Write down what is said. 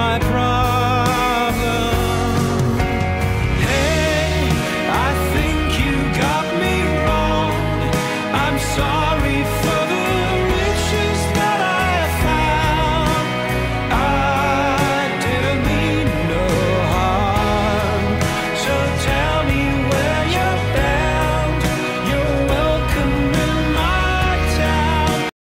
my pride.